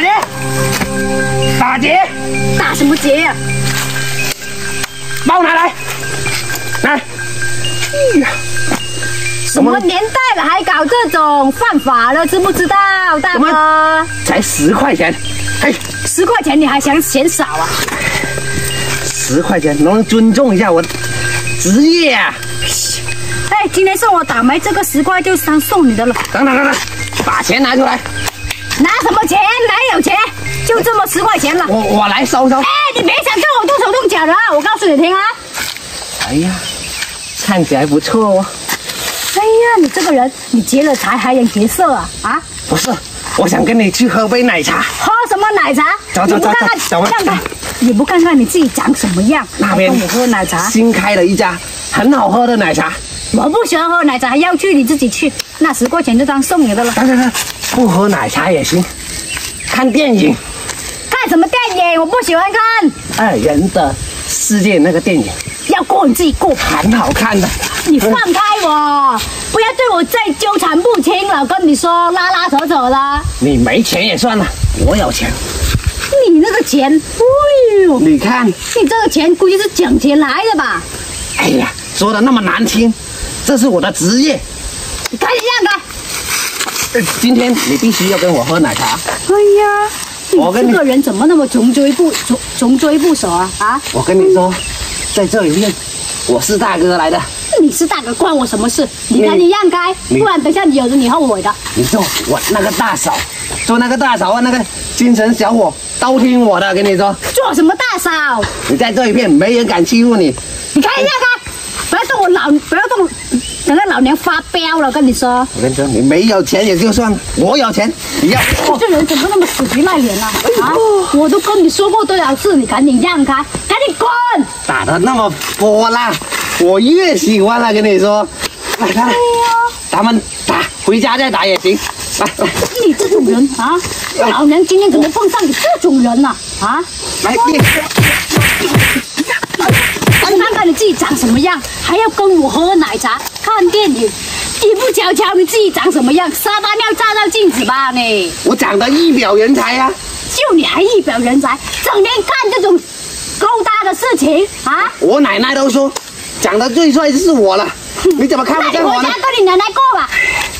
打劫！打劫！打什么劫呀、包拿来，来。哎呀，什么年代了还搞这种犯法了，知不知道，大哥？才十块钱，嘿，十块钱你还嫌嫌少啊？十块钱，能不能尊重一下我的职业啊？哎，今天算我倒霉，这个十块就当送你的了。等等等等，把钱拿出来，拿什么钱？哪有钱？就这么十块钱了。我我来收收。哎，你别想跟我动手动脚的啊！我告诉你听啊！哎呀，看起来不错哦。哎呀，你这个人，你劫了财还想劫色啊？啊？不是，我想跟你去喝杯奶茶。喝什么奶茶？走走你不看看，走走走看看，你不看看你自己长什么样？那边跟我喝奶茶？新开了一家很好喝的奶茶。我不喜欢喝奶茶，要去你自己去。那十块钱就当送你的了。等等等，不喝奶茶也行。看电影，看什么电影？我不喜欢看，二人的世界那个电影要过你自己过。很好看的。你放开我，不要对我再纠缠不清了。跟你说，拉拉扯扯的。你没钱也算了，我有钱。你那个钱，哎呦，你看，你这个钱估计是捡钱来的吧？哎呀，说的那么难听，这是我的职业。你赶紧让开！呃今天你必须要跟我喝奶茶。哎呀，我跟你这个人怎么那么穷追不穷穷追不舍啊？啊，我跟你说，在这里面，我是大哥来的。你是大哥，关我什么事？你赶紧让开，不然等下你有着你后悔的。你做我那个大嫂，做那个大嫂啊，那个精神小伙都听我的。跟你说，做什么大嫂？你在这一片没人敢欺负你。你赶紧让开，不要动我老，不要动，等下老娘发飙了。跟你说，我跟你说，你没有钱也就算了，我有钱，你要。你这人怎么那么死皮赖脸啊？啊！我都跟你说过多少次，你赶紧让开，赶紧滚！打的那么泼辣，我越喜欢了。跟你说，来来来，咱们打回家再打也行。来来你这种人啊，老娘今天怎么碰上你这种人呢、啊？来，你看看你自己长什么样，还要跟我喝奶茶、看电影，一不瞧瞧你自己长什么样，撒把尿照照镜子吧你！我长得一表人才啊！就你还一表人才，整天干这种勾搭的事情啊！我奶奶都说，长得最帅的是我了。你怎么看那你回家不见我呢？跟你奶奶过吧，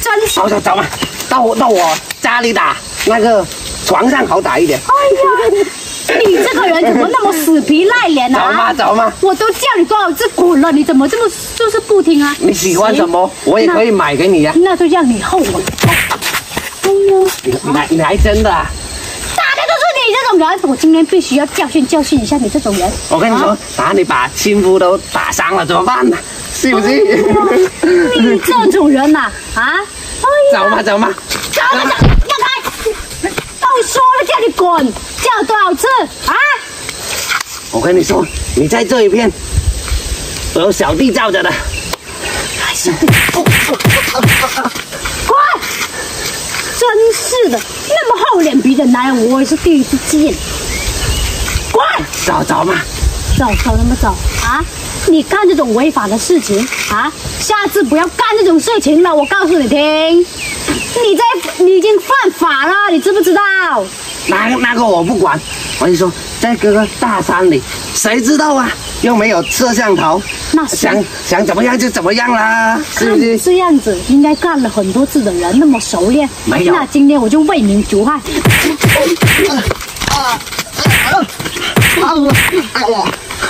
真是！走走走嘛，到我到我家里打，那个床上好打一点。哎呀，你这个人怎么那么死皮赖脸走嘛啊？走嘛，我都叫你多少次滚了，你怎么这么就是不听啊？你喜欢什么我也可以买给你呀、那就让你后悔。哎呦，你你还你还真的、啊？打的都是你这种人，我今天必须要教训教训一下你这种人。我跟你说啊，打你把亲夫都打伤了怎么办呢？是不是？你这种人呐、啊，哎，走嘛走嘛，走嘛走，说了叫你滚，叫多少次啊？我跟你说，你在这一片有小弟罩着的。哎兄弟，滚！真是的，那么厚脸皮的男人，我也是第一次见。滚！走走嘛，找找什么找啊？你干这种违法的事情啊，下次不要干这种事情了。我告诉你听，你在你已经犯法了，你知不知道？那那个我不管。我跟你说，在这个大山里，谁知道啊？又没有摄像头，那想想怎么样就怎么样啦，是不是？这样子应该干了很多次的人那么熟练。没有那今天我就为民除害。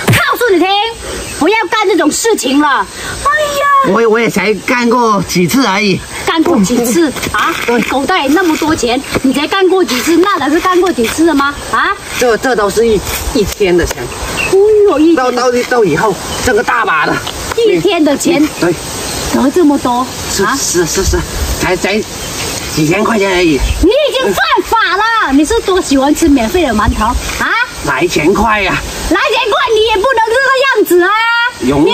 告诉你听，不要干这种事情了。哎呀，我我也才干过几次而已。干过几次啊？你口袋那么多钱，你才干过几次？那哪是干过几次的吗？啊？这这都是一一天的钱，哎呦，一到到到以后挣个大把的，一天的钱对，得这么多？是是是，才才几千块钱而已，你已经犯法了！你是多喜欢吃免费的馒头啊？来钱快呀、来钱快，你也不能这个样子啊！有你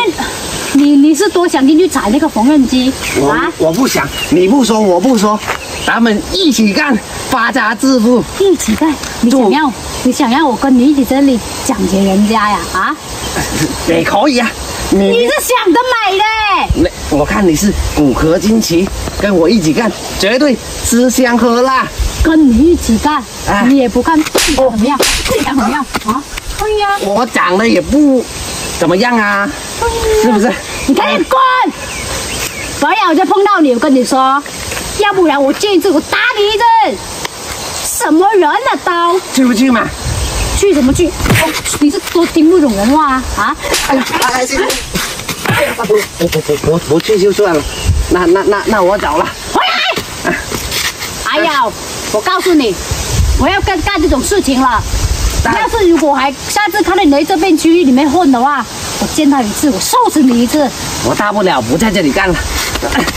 你你是多想进去踩那个缝纫机我啊？我不想，你不说我不说，咱们一起干，发家致富。一起干，你想要你想要我跟你一起这里抢劫人家呀？啊？也可以啊，你你是想得美嘞！那我看你是骨骼惊奇，跟我一起干，绝对吃香喝辣。跟你一起干，哎你也不看自己怎么样，自己长怎么样啊？对呀、我长得也不怎么样啊，是不是？你赶紧滚！不然我就碰到你，我跟你说，要不然我这次我打你一顿。什么人啊都？去不去嘛？去什么去？哦，你是多听不懂人话啊？啊？哎呀，哎，行，哎呀，不不不不不不去就算了，那那那那我走了。回来！哎呀，我告诉你，我要干干这种事情了。要是如果还下次看到你在这片区域里面混的话，我见到一次我收拾你一次。我大不了不在这里干了。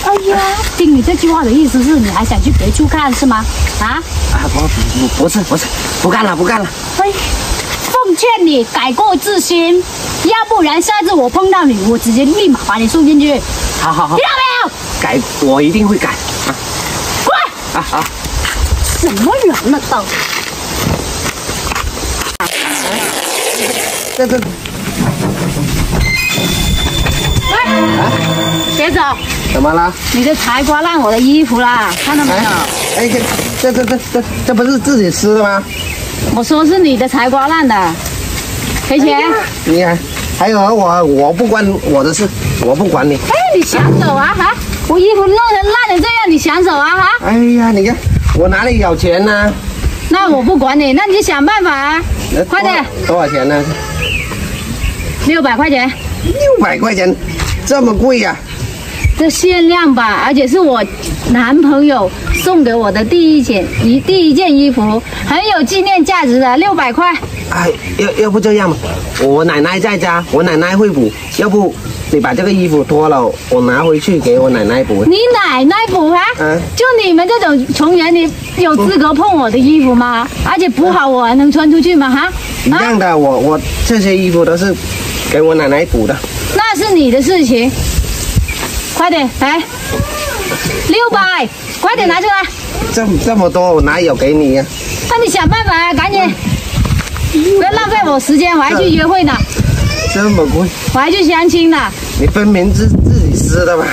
哎呀，听你这句话的意思是你还想去别处看是吗？啊？啊，不不不不是不是，不干了不干了。哎，奉劝你改过自新，要不然下次我碰到你，我直接立马把你送进去，好好好听到，没有？改我一定会改。啊快！啊好，什么人呢都？这这哎，别走！怎么了？你这才刮烂我的衣服啦，看到没有？哎，这这这这这这不是自己撕的吗？我说是你的才刮烂的，赔钱。你还还有我我不关我的事，我不管你。哎，你想走啊哈？我衣服弄成烂成这样，你想走啊哈？哎呀，你看我哪里有钱呢、那我不管你，那你就想办法啊！呃快点，多多少钱呢？六百块钱，六百块钱，这么贵呀、这限量版，而且是我男朋友送给我的第一件一第一件衣服，很有纪念价值的，六百块。哎，要要不这样吧，我奶奶在家，我奶奶会补，要不你把这个衣服脱了，我拿回去给我奶奶补。你奶奶补啊？嗯就你们这种穷人，你有资格碰我的衣服吗？而且补好我还能穿出去吗？哈？啊，一样的，我我这些衣服都是给我奶奶补的。那是你的事情。快点来，六百，快点拿出来。这这么多，我哪有给你呀、那你想办法啊，赶紧，不要浪费我时间，我还去约会呢，这么贵，我还去相亲呢。你分明是自己撕的吧？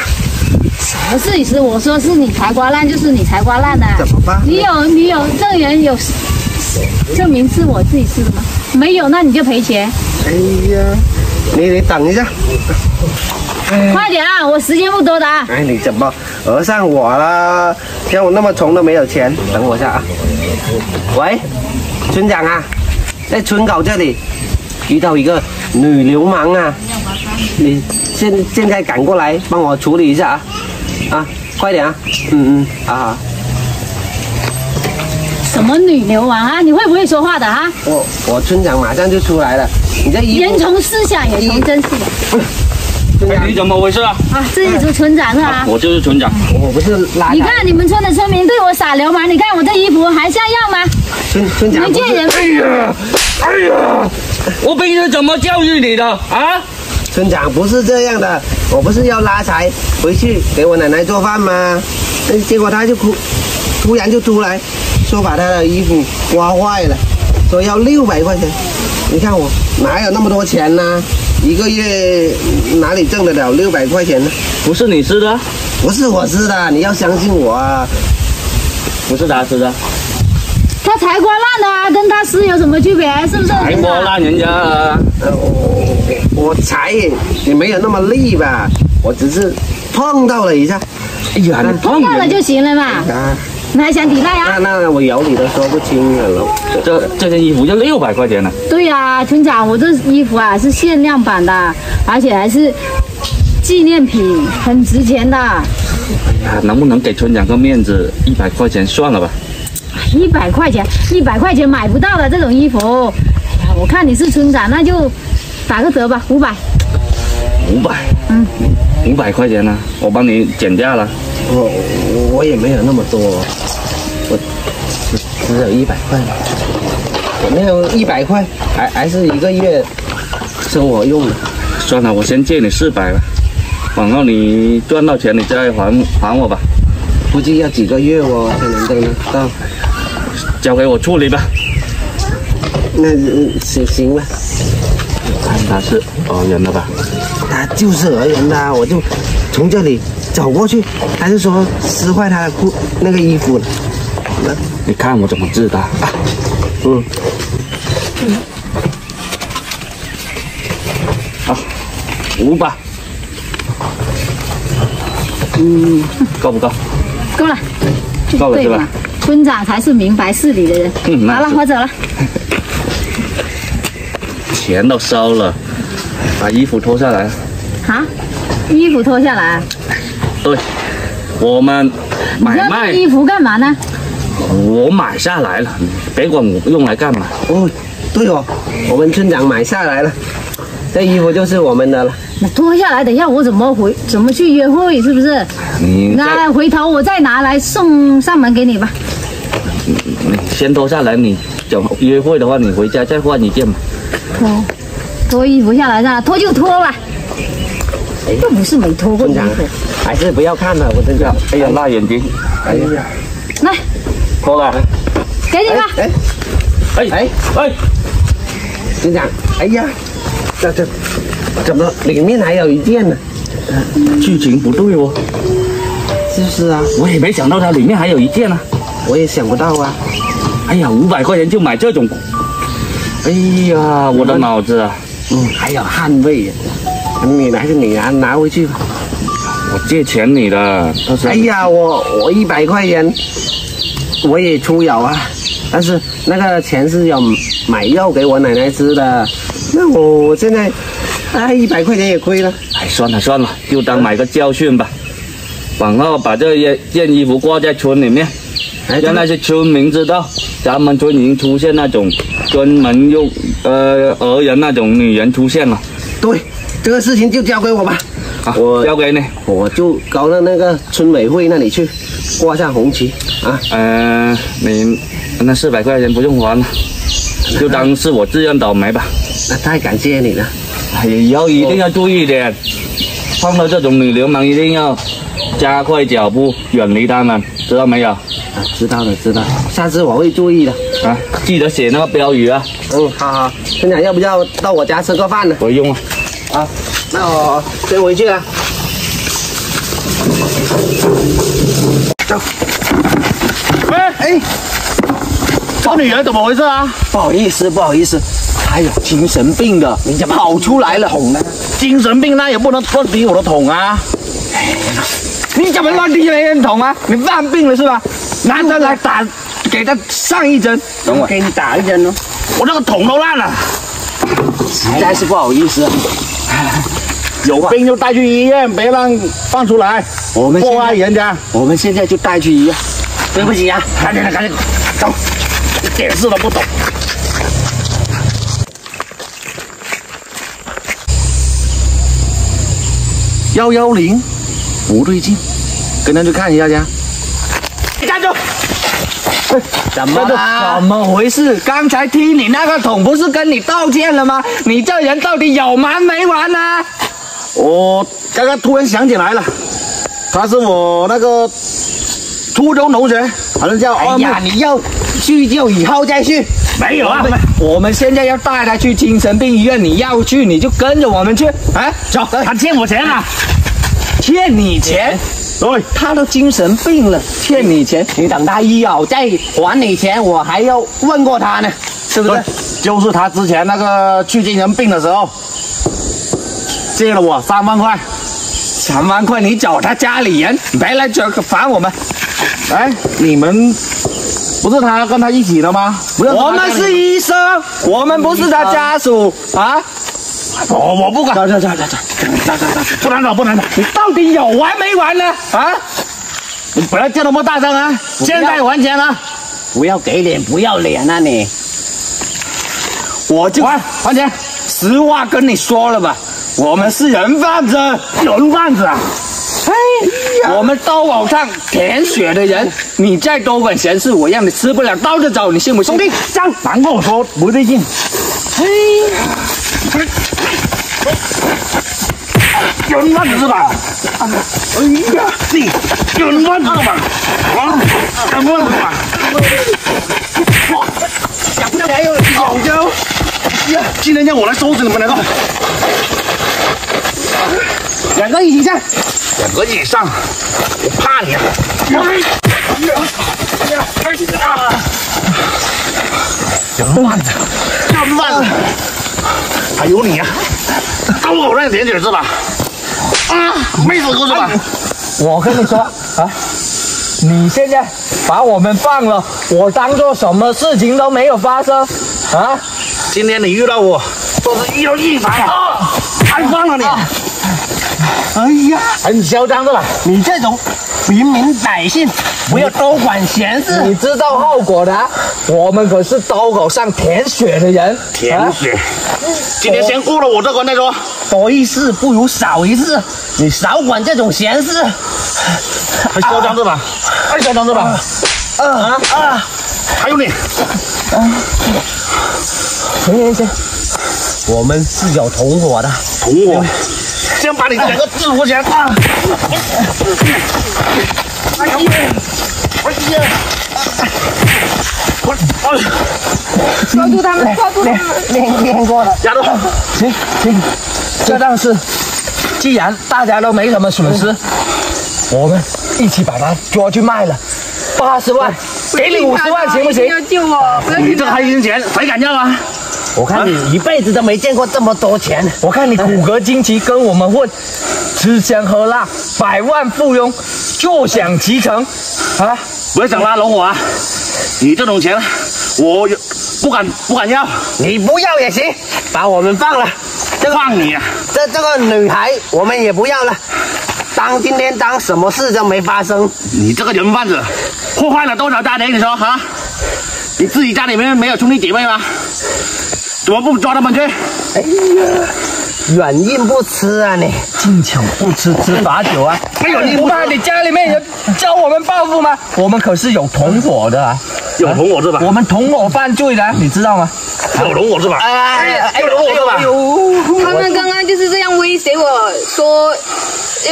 不是你是我说是你才刮烂，就是你才刮烂的。怎么办你有你有证人有证明是我自己撕的吗？没有，那你就赔钱。哎呀，你你等一下，快点啊，我时间不多的啊。哎，你怎么讹上我了？像我那么穷都没有钱，等我一下啊。喂，村长啊，在村口这里遇到一个女流氓啊，你现现在赶过来帮我处理一下啊，啊，快点啊，嗯嗯啊，什么女流氓啊？你会不会说话的啊？我我村长马上就出来了，你这衣服，言从思想，也从真是的你怎么回事啊？啊！这里是村长是吧？我就是村长。我不是拉你看你们村的村民对我耍流氓，你看我这衣服还像样吗？村村长不是没见人哎呀，哎呀，我平时怎么教育你的啊？村长不是这样的，我不是要拉柴回去给我奶奶做饭吗？哎结果他就哭，突然就出来说把他的衣服刮坏了，说要六百块钱。你看我哪有那么多钱呢？一个月哪里挣得了六百块钱呢？不是你撕的，不是我撕的，你要相信我啊！不是他撕的，他才刮烂的啊，跟他撕有什么区别？是不是？还摸烂人家啊。呃，我我才也没有那么利吧，我只是碰到了一下哎呀，你碰人，碰到了就行了嘛，啊。你还想抵赖那啊？那那我有理都说不清了。这这件衣服要六百块钱呢。对呀、村长，我这衣服啊是限量版的，而且还是纪念品，很值钱的。哎呀，能不能给村长个面子？一百块钱算了吧。一百块钱，一百块钱买不到的这种衣服。哎呀，我看你是村长，那就打个折吧，五百。五百，嗯，五百块钱呢，我帮你减价了。我我我也没有那么多，我只只有一百块。我那有一百块，还还是一个月生活用的。算了，我先借你四百吧，往后你赚到钱你再还还我吧，估计要几个月哦才能挣得到。交给我处理吧。那嗯行行吧，看他是讹人的吧？他就是讹人的啊，我就从这里走过去，他就说撕坏他的裤那个衣服了。你看我怎么治他？啊嗯，好，五百，嗯，够不够？够了，够了是吧？村长才是明白事理的人。好了，我走了。钱都收了，把衣服脱下来。啊，衣服脱下来啊，对，我们你买卖要衣服干嘛呢？我买下来了，别管我用来干嘛。哦，对哦，我们村长买下来了，这衣服就是我们的了。那脱下来，等一下我怎么回，怎么去约会，是不是？你那回头我再拿来送上门给你吧。你先脱下来，你想约会的话，你回家再换一件嘛。脱，脱衣服下来是吧？脱就脱吧。又不是没脱过村长衣服。还是不要看了，我真的。哎呀，辣眼睛，哎呀，来，脱了。给你吧。哎哎哎，哎，村长，哎呀，这这怎么里面还有一件呢？剧情不对哦，就是啊，我也没想到它里面还有一件呢、我也想不到啊。哎呀，五百块钱就买这种，哎呀，我的脑子啊！嗯，还有汗味。你还是你拿拿回去吧。我借钱你的，到时候哎呀，我我一百块钱，我也出有啊，但是那个钱是要买药给我奶奶吃的，那我我现在，哎，一百块钱也亏了。哎，算了算了，就当买个教训吧。往后把这件件衣服挂在村里面，哎，让那些村民知道，咱们村已经出现那种专门用呃讹人那种女人出现了。对，这个事情就交给我吧，好，我交给你。我就搞到那个村委会那里去，挂上红旗啊。呃，你那四百块钱不用还了，就当是我自认倒霉吧。那太感谢你了，哎，以后一定要注意点，碰到这种女流氓一定要加快脚步，远离他们，知道没有？啊，知道了知道了，下次我会注意的。啊，记得写那个标语啊，嗯，好好，村长要不要到我家吃个饭呢？不用了。啊，那我先回去了。走。哎哎，找女人怎么回事啊？不好意思，不好意思，她有精神病的，你怎么跑出来了？哄呢？精神病那也不能乱踢我的桶啊！你怎么乱踢别人桶啊？你犯病了是吧？拿着来打，给他上一针。等我，给你打一针哦。我那个桶都烂了，实在是不好意思啊。有病就带去医院，别让放出来，我们现祸害，人家。我们现在就带去医院。对不起啊，赶紧的，赶紧的走，一点事都不懂。幺幺零，不对劲，跟他去看一下去。站住！怎么了？怎么回事？刚才踢你那个桶不是跟你道歉了吗？你这人到底有完没完呢、我刚刚突然想起来了，他是我那个初中同学，好像叫。哎呀，你要去就以后再去。没有啊，我们现在要带他去精神病医院，你要去你就跟着我们去。哎，走，他欠我钱啊，欠你钱。对，他都精神病了，欠你钱，你等他医好再还你钱，我还要问过他呢，是不对是？，就是他之前那个去精神病的时候，借了我三万块，三万块你找他家里人，别来这烦我们。哎，你们不是他跟他一起的吗？不，我们是医生，我们不是他家属啊。我我不管，走走走走走走走走，不能走不能走，你到底有完没完呢？啊，你不要叫那么大声啊！现在还钱了，不要给脸不要脸啊你！我就还还钱，实话跟你说了吧。我们是人贩子，人贩子啊！哎呀，我们刀口上舔血的人，你再多管闲事，我让你吃不了兜着走，你信不信？兄弟，站！难跟我说不对劲。嘿人贩子是吧？哎呀，你人贩子吧？啊，人贩子吧？还有有就呀，今天让我来收拾你们两个，两个一起上。两个一起上，我怕你啊！有乱子，有乱子，还有你啊！跟我认点点是吧？啊，没死过是吧？我跟你说啊，你现在把我们放了，我当做什么事情都没有发生啊！今天你遇到我，都是遇到一反啊！还放了你！哎呀，很嚣张的吧？你这种平民百姓，不要多管闲事。你知道后果的啊，我们可是刀口上舔血的人。啊舔血！今天先过了我这关再说。多一事不如少一事，你少管这种闲事。还嚣张是吧？还嚣张是吧？啊啊！还有你，行行行，我们是有同伙的。同我，先把你这两个制服起来。啊！哎呀！哎呀！我哎，抓住他们，抓住他们！练练过了。加入。行行，这档事既然大家都没什么损失，我们一起把它抓去卖了，八十万，给你五十万行不行？要救我！你这个黑心钱，谁敢要啊？我看你一辈子都没见过这么多钱。我看你骨骼惊奇，跟我们混，吃香喝辣，百万富翁，坐享其成，啊！不要想拉拢我啊！你这种钱，我有不敢不敢要。你不要也行，把我们放了。这个放你啊！这这个女孩我们也不要了，当今天当什么事都没发生。你这个人贩子，祸害了多少家庭？你说啊？你自己家里面没有兄弟姐妹吗？怎么不抓他们去？哎呀，软硬不吃啊你！敬酒不吃吃罚酒啊！哎呦你不怕你家里面人教我们报复吗？我们可是有同伙的啊！有同伙是吧？我们同伙犯罪的啊，你知道吗？有同伙是吧？哎哎有同我是吧？他们刚刚就是这样威胁我说，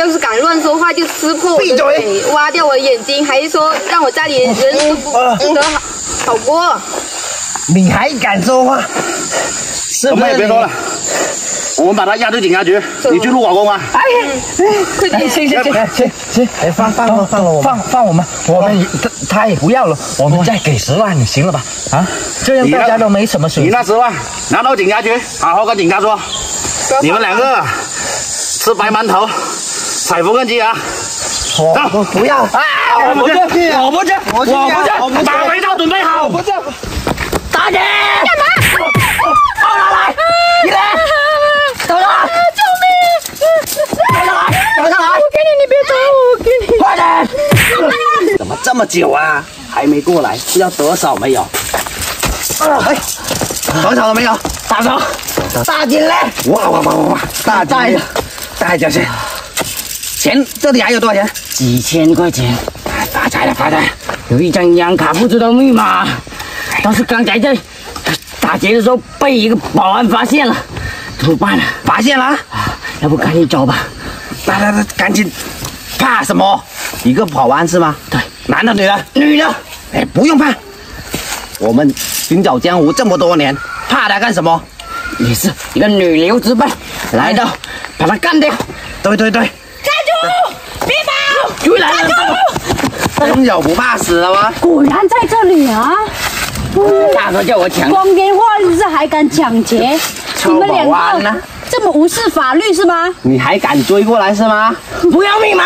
要是敢乱说话就撕破我的嘴嘴，挖掉我的眼睛，还是说让我家里人都不不得好好过。你还敢说话？是我不是你？们也别说了，我们把他押去警察局，你去录口供啊！快点！行行行行行，哎，放放了放了我们。放放我们，我们他他也不要了，我们再给十万，你行了吧？啊，这样大家都没什么损失你失。那十万拿到警察局，好好跟警察说，你们两个吃白馒头，踩缝纫机啊！我我不要。啊，我不去，我不去，我不去啊我不去把肥皂准备好，我不去。大姐，干嘛？放下来！你来！走上来！救命！走上来！走上来！我给你，你别走，我给你。快点！怎么这么久啊？还没过来？要得手没有？啊！哎，得手了没有？大手！大金嘞！哇哇哇哇哇！大金！大奖钱！钱这里还有多少钱？几千块钱，发财了，发财！有一张银行卡不知道密码，但是刚才在打劫的时候被一个保安发现了，怎么办呢？发现了！要不赶紧走吧？来来来，赶紧！怕什么？一个保安是吗？对，男的女的？女的。哎，不用怕，我们行走江湖这么多年，怕他干什么？也是一个女流之辈，来到把他干掉。对对对，站住！别跑！追来了！真有不怕死的吗？果然在这里啊！大哥叫我抢，光天化日之还敢抢劫，你们两个这么无视法律是吗？你还敢追过来是吗？不要命吗？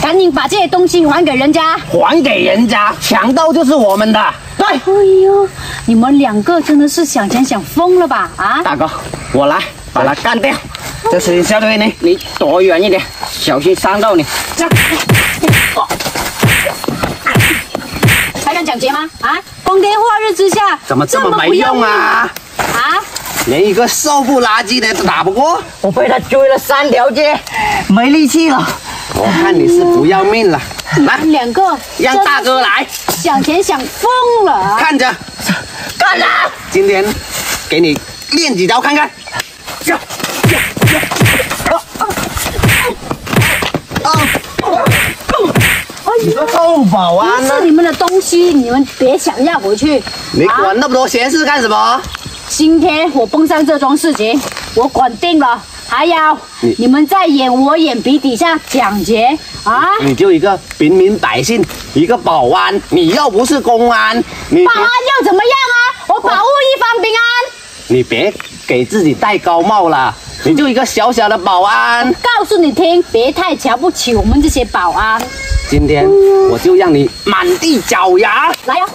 赶紧把这些东西还给人家！还给人家，强盗就是我们的。对，哎呦，你们两个真的是想钱想疯了吧？啊！大哥，我来把他干掉。这事情交给你。你躲远一点，小心伤到你。抢劫吗？啊！光天化日之下，怎么这么没用啊？啊！连一个瘦不拉几的都打不过，我被他追了三条街，没力气了。我看你是不要命了。来，两个让大哥来，想钱想疯了啊！看着，干啥？今天给你练几招看看。呀呀呀！啊！你个臭保安呢不是？你们的东西，你们别想要回去。你管那么多闲事干什么？今天我碰上这桩事情，我管定了，还有你们在眼我眼皮底下抢劫啊！你就一个平民百姓，一个保安，你又不是公安，你保安又怎么样啊？我保护一方平安。你别给自己戴高帽了，你就一个小小的保安。告诉你听，别太瞧不起我们这些保安。今天我就让你满地找牙。来呀！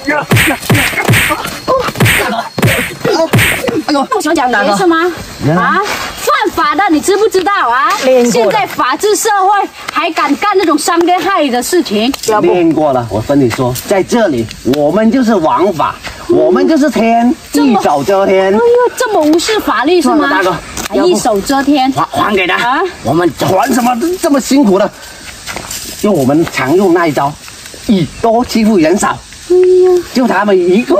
哎呦，不喜欢讲别是吗？啊，犯法的你知不知道啊？现在法治社会还敢干那种伤天害理的事情？练过了，我跟你说，在这里我们就是王法，我们就是天，一手遮天。哎呦，这么无视法律是吗？大哥，一手遮天，还还给他啊！我们还什么这么辛苦的？用我们常用那一招，以多欺负人少。哎呀，就他们一个。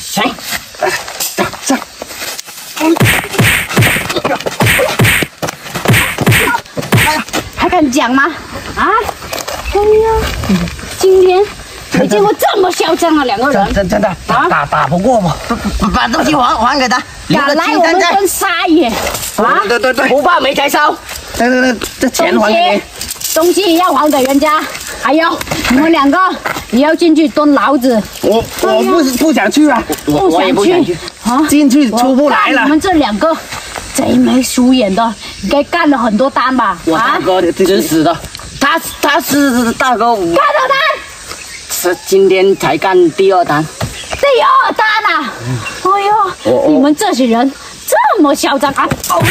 谁？走走。还敢讲吗？啊！哎呀，今天没见过这么嚣张的两个人。真真的打打打不过吗？把东西还还给他。敢来我们跟撒野啊！对对对，不怕没柴烧。对对对，这钱还给你。东西要还给人家，还有你们两个也要进去蹲牢子。我我不不想去啊，不想去啊，进去出不来了。你们这两个贼眉鼠眼的，应该干了很多单吧？我大哥真是的，他他是大哥，干了单？是今天才干第二单。第二单啊！哎呦，你们这些人。这么嚣张啊！哦，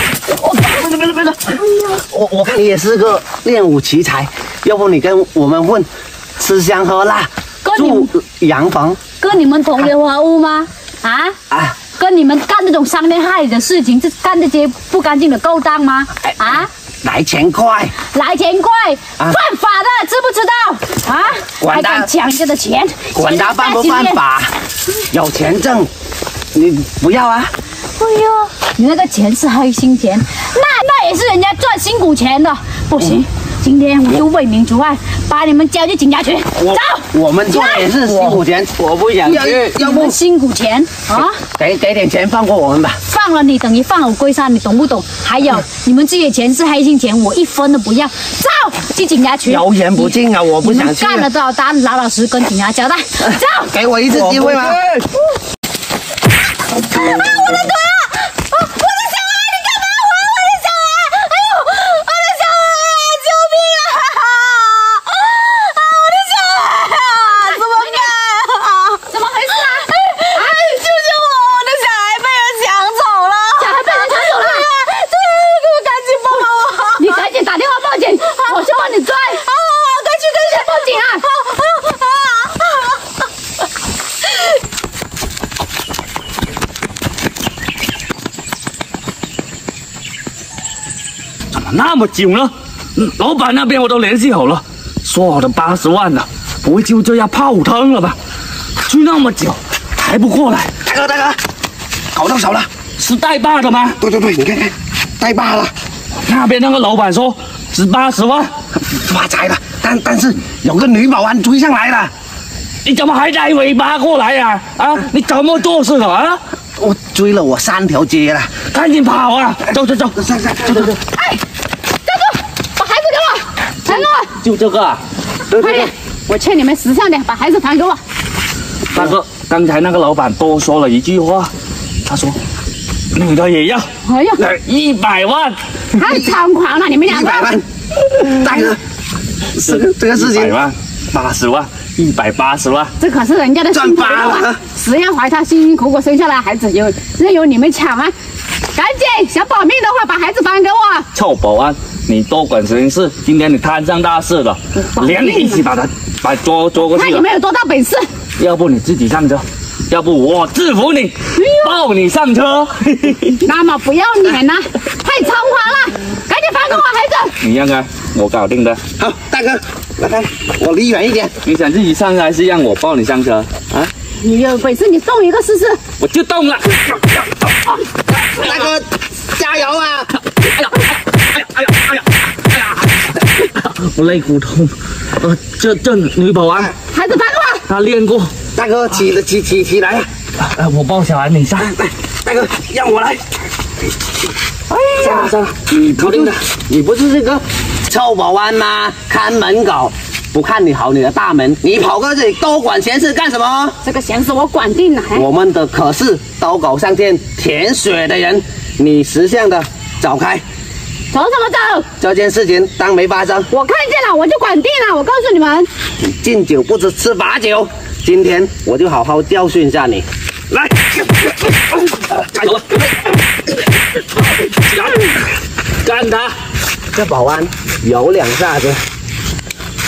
我别别别别！哎呀，我我看你也是个练武奇才，要不你跟我们混，吃香喝辣，住洋房，跟你们同流合污吗？啊啊！跟你们干这种伤天害理的事情，这干这些不干净的勾当吗？啊！来钱快，来钱快，犯法的知不知道？啊！还敢抢人家的钱？管他犯不犯法，有钱挣，你不要啊！哎呦，你那个钱是黑心钱，那那也是人家赚辛苦钱的，不行，今天我就为民除害，把你们交去警察局。走，我们赚也是辛苦钱，我不想去，要不辛苦钱啊？给给点钱放过我们吧。放了你等于放了龟山，你懂不懂？还有你们这些钱是黑心钱，我一分都不要。走，去警察局。油盐不进啊，我不想去。干了多少单，老老实跟警察交代。走，给我一次机会吗？么久呢？老板那边我都联系好了，说好的八十万呢，不会就这样泡汤了吧？去那么久还不过来？大哥大哥，搞到手了，是带爸的吗？对对对，你看看，带爸了。那边那个老板说值八十万，发财了。但但是有个女保安追上来了，你怎么还带尾巴过来呀？啊，你怎么做事的啊？我追了我三条街了，赶紧跑啊！走走走，上上走走走。哎。就这个，快点！我劝你们识相点，把孩子还给我。大哥，刚才那个老板多说了一句话，他说女的也要。哎呀，一百万！太猖狂了，你们两个。一百万，大哥，这这个事情。一百万，八十万，一百八十万。这可是人家的辛苦啊！十月怀胎，辛辛苦苦生下来孩子，有任由你们抢吗？赶紧，想保命的话，把孩子还给我。臭保安！你多管闲事！今天你摊上大事了，连你一起把他把捉捉过去。看你们有多大本事！要不你自己上车，要不我制服你，抱你上车。那么不要脸呐，太猖狂了！赶紧放开我孩子！你让开，我搞定的。好，大哥，来，我离远一点。你想自己上车还是让我抱你上车？啊？你有本事你动一个试试！我就动了。大哥，加油啊！哎呀！哎呀哎呀哎呀！我肋骨痛。呃，这这女保安，孩子放过他练过。大哥，起起起起来！呃，我抱小孩，你上。来，大哥，让我来。算了算了，你搞定的。你不是这个臭保安吗？看门狗，不看你好你的大门，你跑过这里多管闲事干什么？这个闲事我管定了。哎我们的可是刀狗上天舔血的人，你识相的走开，走什么走？这件事情当没发生。我看见了，我就管定了。我告诉你们，你敬酒不吃吃罚酒，今天我就好好教训一下你。来，加油！干他！这保安有两下子，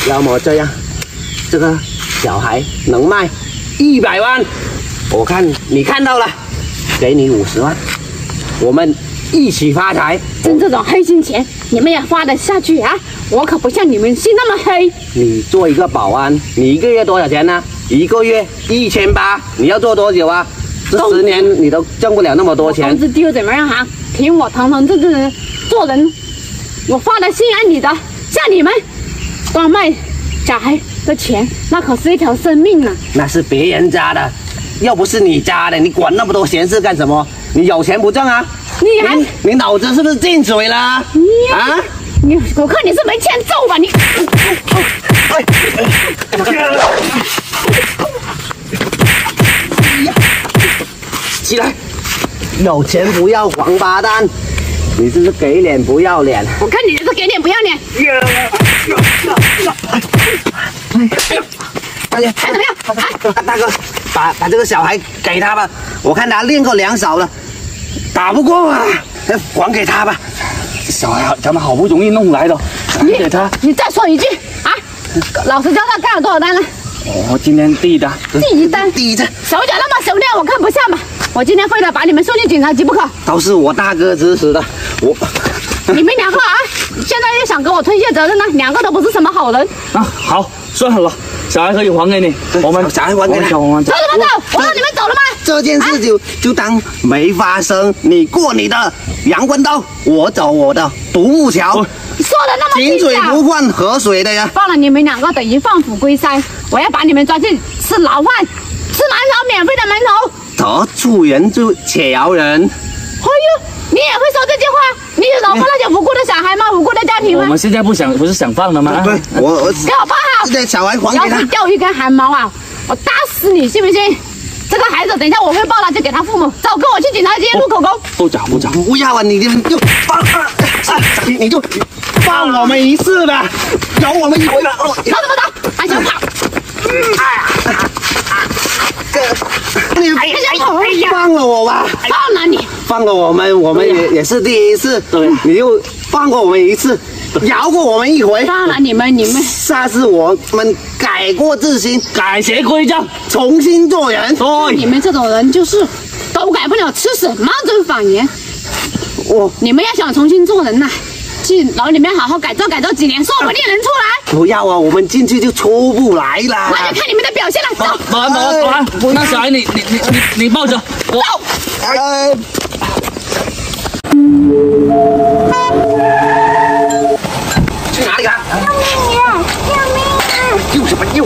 要么这样，这个小孩能卖一百万，我看你看到了，给你五十万，我们一起发财。挣这种黑心钱，你们也花得下去啊？我可不像你们心那么黑。你做一个保安，你一个月多少钱呢？一个月一千八，你要做多久啊？这十年你都挣不了那么多钱工。资低又怎么样哈？凭我堂堂正正的做人，我花的心安理得。像你们，光卖小孩的钱，那可是一条生命呢。那是别人家的，又不是你家的，你管那么多闲事干什么？你有钱不挣啊？你还你你脑子是不是进水了？啊？你，我看你是没欠揍吧你？起来！有钱不要王八蛋，你这是给脸不要脸。我看你是给脸不要脸，大姐，还怎么样？大哥，把把这个小孩给他吧，我看他练过两手了，打不过啊，还给他吧。小孩，咱们好不容易弄来的，还给他。你再说一句啊！老实交代，干了多少单了？哦，今天第一单，第一单，第一单手脚那么熟练，我看不像吧？我今天非得把你们送进警察局不可！都是我大哥指使的，我你们两个啊，现在又想给我推卸责任呢？两个都不是什么好人，啊，好，算了，小孩可以还给你，我们小孩还给你走什么走？我让你们走了吗？这件事就就当没发生，你过你的阳关道，我走我的独木桥，说的那么井水不犯河水的呀。放了你们两个等于放虎归山，我要把你们抓进吃牢饭，吃馒头免费的馒头。得处人就且饶人，你也会说这句话？你饶过那些无辜的小孩吗？无辜的家庭吗？我们现在不想不是想放了吗？对我我给我放好！这小孩还要给他是。掉一根汗毛啊，我打死你，信不信？这个孩子等一下我会报了，就给他父母。走，跟我去警察局录口供。不找不找，不要啊！你就就放啊！啊你你就放我们一次吧，饶我们一回吧。哦走怎么走？还想跑？你放了我吧，放了你！放了我们，我们也也是第一次。对你又放过我们一次，饶过我们一回。放了你们，你们下次我们改过自新，改邪归正，重新做人。对你们这种人就是都改不了，吃什么真谎言。我你们要想重新做人呐、去牢里面好好改造改造几年，说不定能出来。不要啊，我们进去就出不来了。那就看你们的表现了。走，保安保安保安，那小孩你你你你你抱着我。呃，去哪里啊？救命啊救什么救？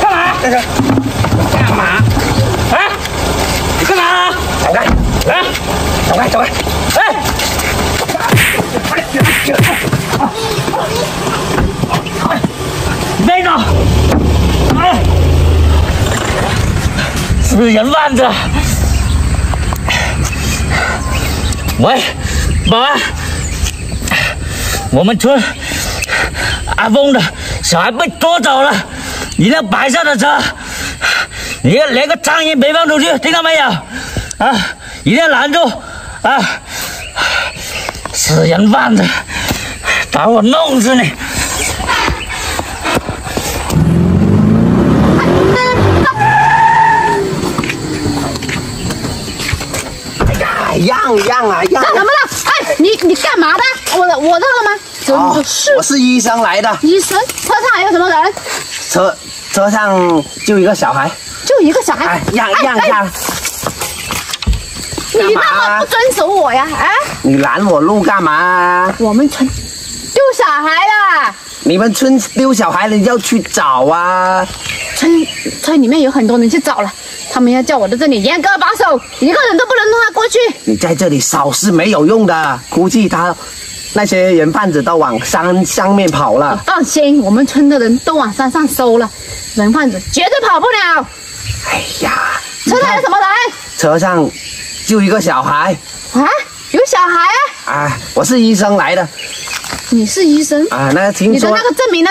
干嘛？干嘛？哎，你干嘛？走开！哎，走开！走开！人贩子！喂，保安，我们村阿峰的小孩被拖走了，一辆白色的车，你要连个苍蝇别放出去，听到没有？啊，一定要拦住！啊，死人贩子，把我弄死你！让让啊让！干什么了？哎，你你干嘛的？我我让了吗？真哦的是我是医生来的，医生，车上还有什么人？车车上就一个小孩。就一个小孩。哎，让让哎让！你那干嘛么不遵守我呀？哎，你拦我路干嘛？我们村丢小孩了，你们村丢小孩了要去找啊！村村里面有很多人去找了，他们要叫我在这里严格把守，一个人都不能让他过去。你在这里扫是没有用的，估计他那些人贩子都往山上面跑了。放心，我们村的人都往山上搜了，人贩子绝对跑不了。哎呀，车上有什么人？车上就一个小孩啊？有小孩啊？啊，我是医生来的。你是医生啊？那请说你的那个证明呢？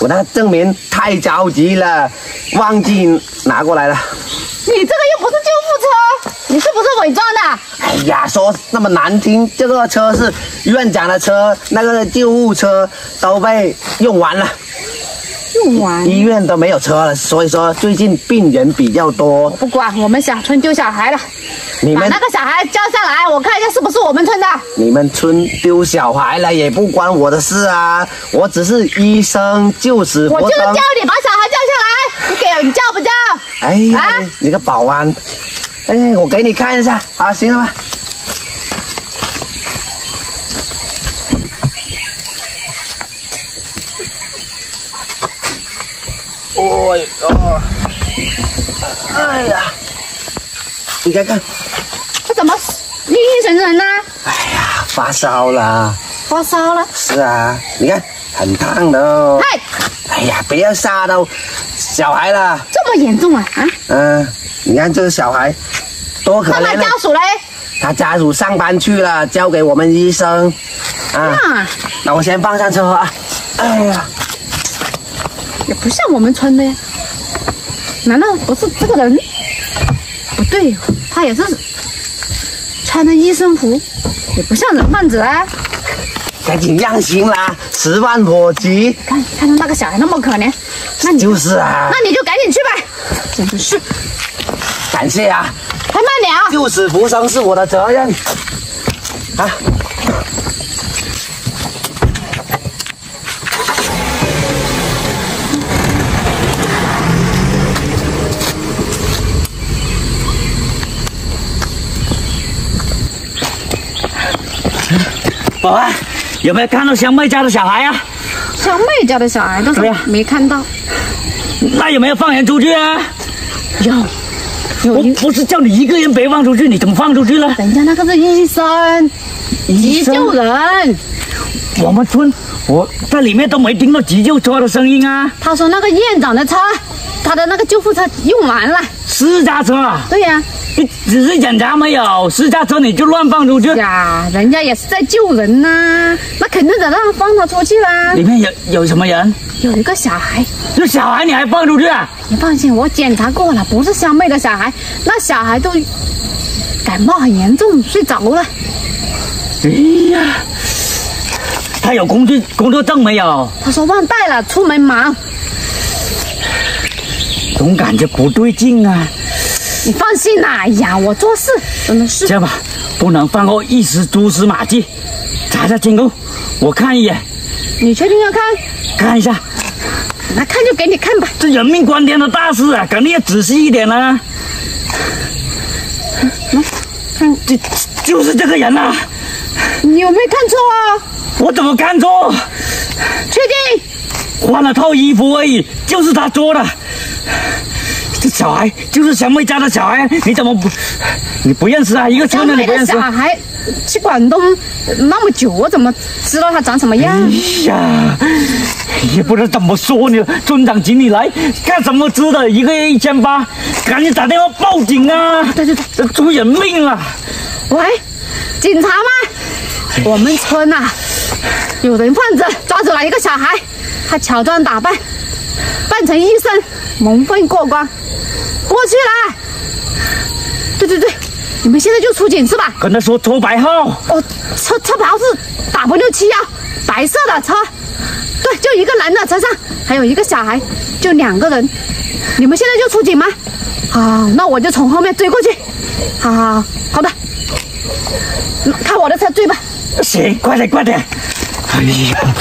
我那个证明太着急了，忘记拿过来了。你这个又不是救护车，你是不是伪装的？哎呀，说那么难听，这个车是院长的车，那个救护车都被用完了，用完，医院都没有车了，所以说最近病人比较多。不管，我们小村丢小孩了。你们把那个小孩叫上来，我看一下是不是我们村的。你们村丢小孩了也不关我的事啊，我只是医生救死我就是叫你把小孩叫下来，你给你叫不叫？哎呀，啊、你个保安，哎，我给你看一下啊，行了吧？哦哟，哎呀！你看看，他怎么晕晕沉沉呢？哎呀，发烧了。发烧了？是啊，你看很烫的哦。嗨！哎呀，不要吓到小孩了。这么严重啊？啊？嗯，你看这个小孩多可怜。那他家属嘞？他家属上班去了，交给我们医生。啊。那我先放上车啊。哎呀，也不像我们村的呀。难道不是这个人？不对，他也是穿的医生服，也不像人贩子啊！赶紧让行啦，十万火急！看，看到那个小孩那么可怜，那你就是啊，那你就赶紧去吧。真是，感谢啊！还慢点啊！救死扶伤是我的责任啊！保安，有没有看到小妹家的小孩啊？小妹家的小孩都是没看到。那有没有放人出去啊？有，有。我不是叫你一个人别放出去，你怎么放出去了？人家那个是医生，急救人。我们村我在里面都没听到急救车的声音啊。他说那个院长的车，他的那个救护车用完了。私家车啊？对呀。你只是检查没有私家车，你就乱放出去呀？人家也是在救人呐、啊，那肯定得让放他出去啦。里面有有什么人？有一个小孩。有小孩你还放出去啊？你放心，我检查过了，不是香妹的小孩，那小孩都感冒很严重，睡着了。哎呀，他有工作工作证没有？他说忘带了，出门忙。总感觉不对劲啊。你放心啦，哎呀，我做事真的是这样吧，不能放过一时蛛丝马迹，查下监控，我看一眼。你确定要看？看一下。那看就给你看吧。这人命关天的大事啊，肯定要仔细一点啦。来，看，这就是这个人呐、啊。你有没有看错啊？我怎么看错？确定？换了套衣服而已，就是他做的。这小孩就是小妹家的小孩，你怎么不？你不认识啊？一个村的你不认识？小孩去广东那么久，我怎么知道他长什么样？哎呀，也不知道怎么说你。村长请你来干什么？知的一个月一千八，赶紧打电话报警啊！对对对，这出人命了！喂，警察吗？我们村啊，有人贩子抓走了一个小孩，他乔装打扮，扮成医生，蒙混过关。过去了，对对对，你们现在就出警是吧？跟他说车牌号。哦，车车牌号是 W 七幺，白色的车。对，就一个男的车上，还有一个小孩，就两个人。你们现在就出警吗？好，那我就从后面追过去。好好好，好的。看我的车追吧。行，快点快点。哎呀。